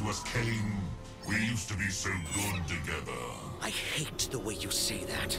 To us, Kayn? We used to be so good together. I hate the way you say that.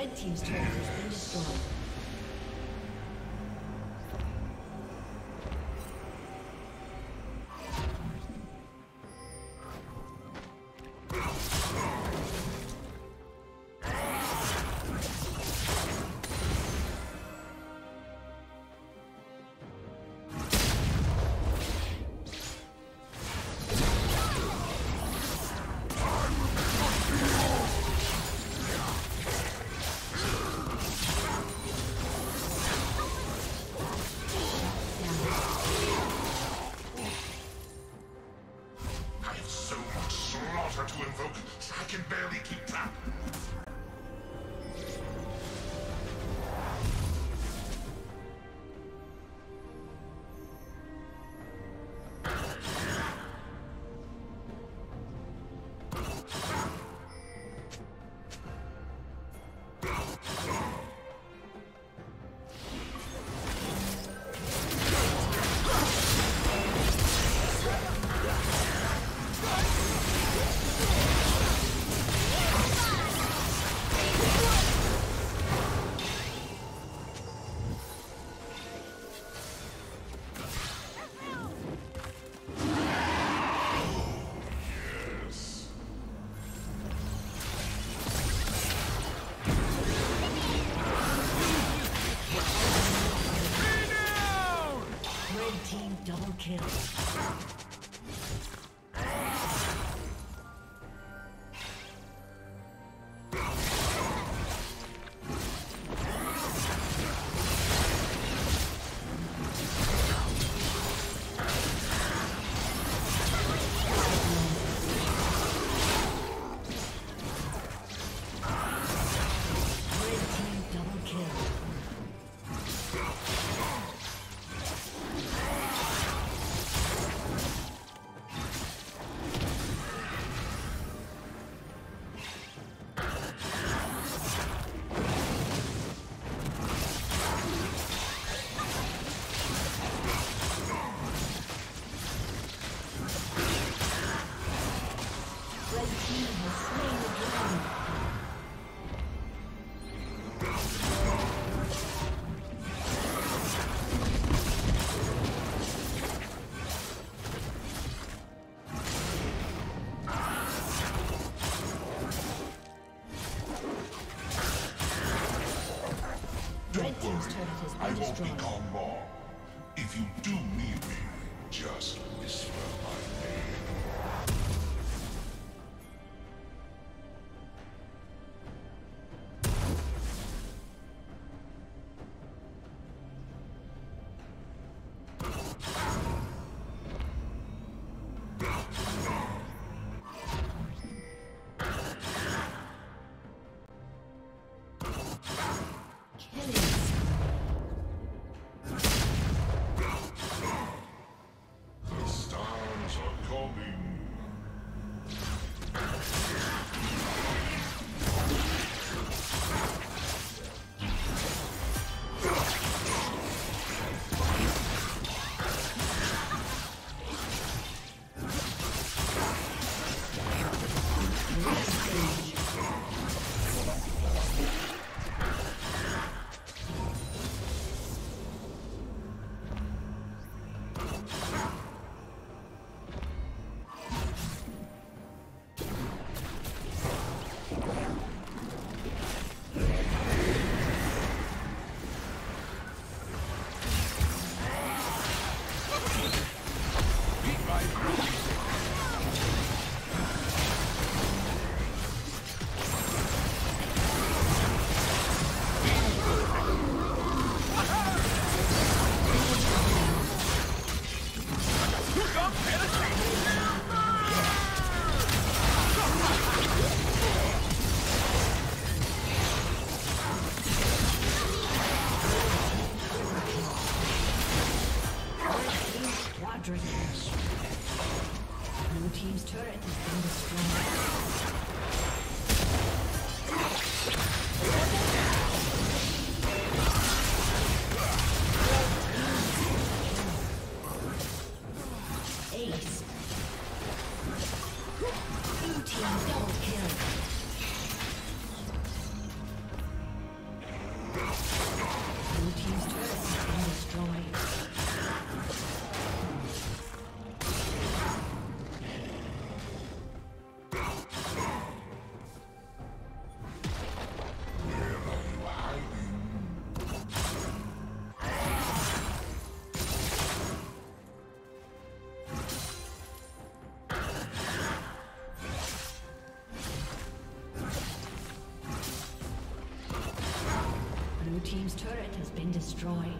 Red Team's turret kill. penetrate. Destroyed.